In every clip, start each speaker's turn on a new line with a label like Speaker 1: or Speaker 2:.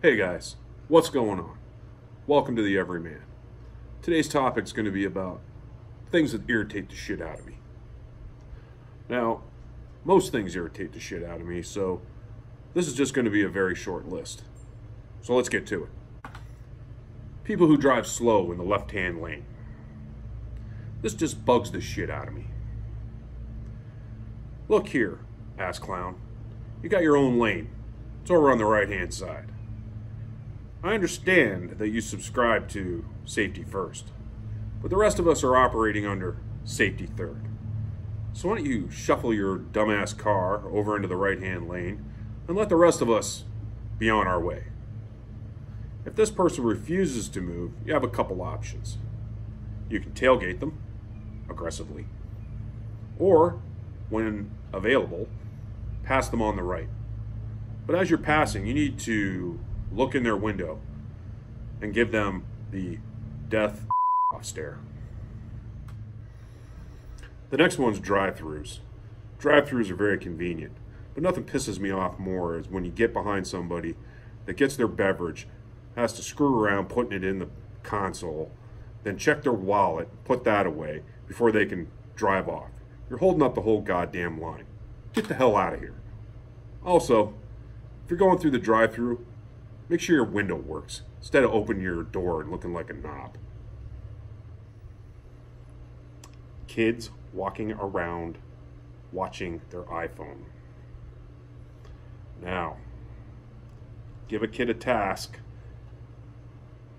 Speaker 1: Hey guys, what's going on? Welcome to the Everyman. Today's topic is going to be about things that irritate the shit out of me. Now, most things irritate the shit out of me, so this is just going to be a very short list. So let's get to it. People who drive slow in the left hand lane. This just bugs the shit out of me. Look here, ass clown. You got your own lane. It's over on the right hand side. I understand that you subscribe to safety first, but the rest of us are operating under safety third. So why don't you shuffle your dumbass car over into the right hand lane and let the rest of us be on our way? If this person refuses to move, you have a couple options. You can tailgate them aggressively, or when available, pass them on the right. But as you're passing, you need to look in their window and give them the death off stare. The next one's drive-throughs. Drive-throughs are very convenient, but nothing pisses me off more is when you get behind somebody that gets their beverage, has to screw around putting it in the console, then check their wallet, put that away before they can drive off. You're holding up the whole goddamn line. Get the hell out of here. Also, if you're going through the drive-through, make sure your window works instead of opening your door and looking like a knob. Kids walking around watching their iPhone. Now, give a kid a task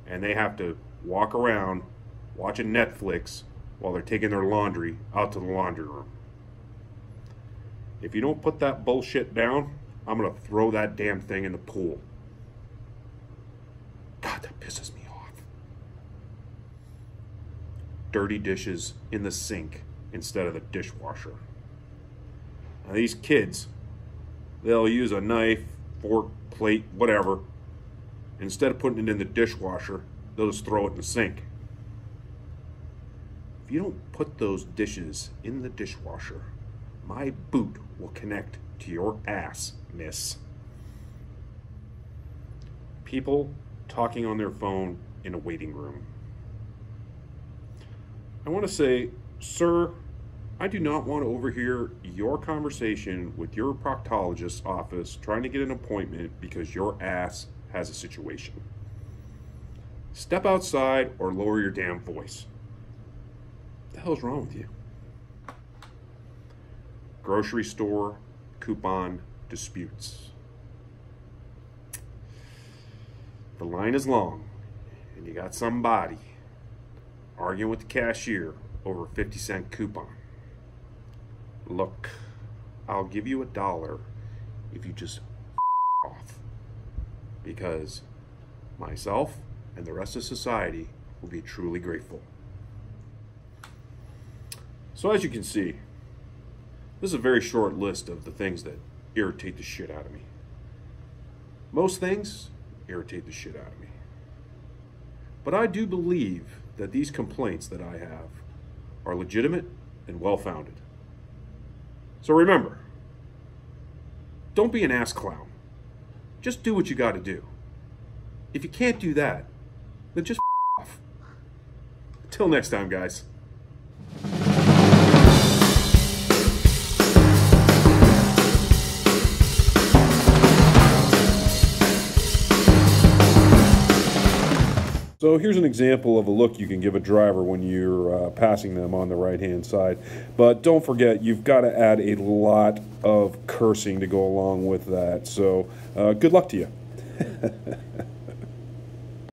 Speaker 1: and they have to walk around watching Netflix while they're taking their laundry out to the laundry room. If you don't put that bullshit down, I'm going to throw that damn thing in the pool. God, that pisses me off. Dirty dishes in the sink instead of the dishwasher. Now, these kids, they'll use a knife, fork, plate, whatever. Instead of putting it in the dishwasher, they'll just throw it in the sink. If you don't put those dishes in the dishwasher, my boot will connect to your ass, miss. People talking on their phone in a waiting room. I want to say, sir, I do not want to overhear your conversation with your proctologist's office trying to get an appointment because your ass has a situation. Step outside or lower your damn voice. What the hell's wrong with you? Grocery store coupon disputes. The line is long, and you got somebody arguing with the cashier over a 50 cent coupon. Look, I'll give you a dollar if you just off. Because myself and the rest of society will be truly grateful. So, as you can see, this is a very short list of the things that irritate the shit out of me. Most things irritate the shit out of me. But I do believe that these complaints that I have are legitimate and well founded. So remember, don't be an ass clown. Just do what you got to do. If you can't do that, then just off. Until next time, guys. So here's an example of a look you can give a driver when you're uh, passing them on the right-hand side. But don't forget, you've got to add a lot of cursing to go along with that. So uh, good luck to you.